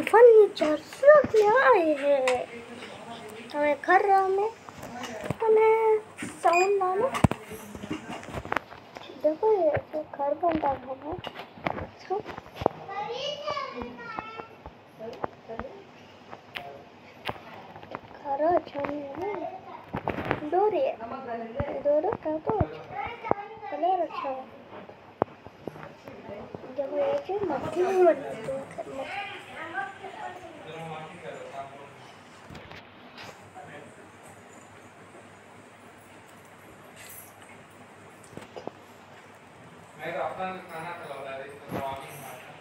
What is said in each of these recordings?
हमें फर्नीचर सब ले आए हैं। हमें घर में हमें साउंड नाम देखो ये तो घर बन रहा है सब घर अच्छा नहीं है। डोर है डोर का तो कलर अच्छा है। देखो ये मट्टी में बना मैं तो अपना भी खाना खिलाओ दादी तो वॉकिंग मारता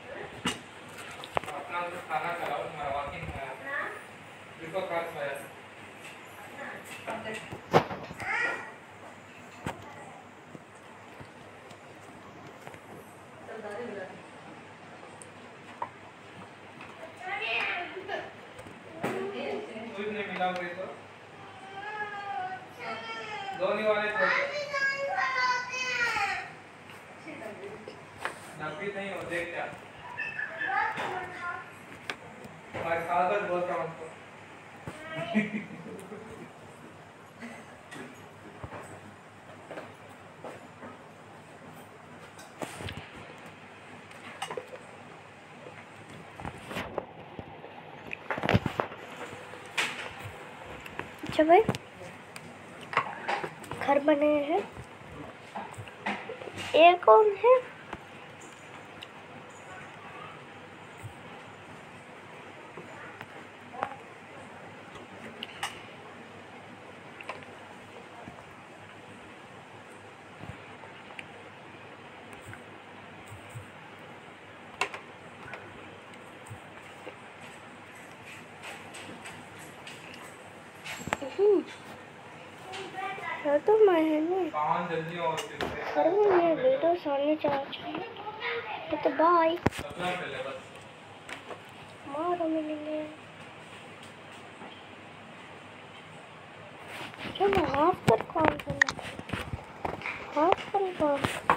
अपना खाना खिलाओ मैं वॉकिंग मारता बिल्कुल खास है। मिला तो। धोनी वाले छोटे नहीं हो, देख क्या। और कागज़ अच्छा भाई, घर बने हैं। ये कौन है? हम्म, ये तो मैं है। हो मेरे बेटा सोने चाहिए तो बाय मारो मिलेंगे चलो हाथ पर कौन करना। हाथ पर कौन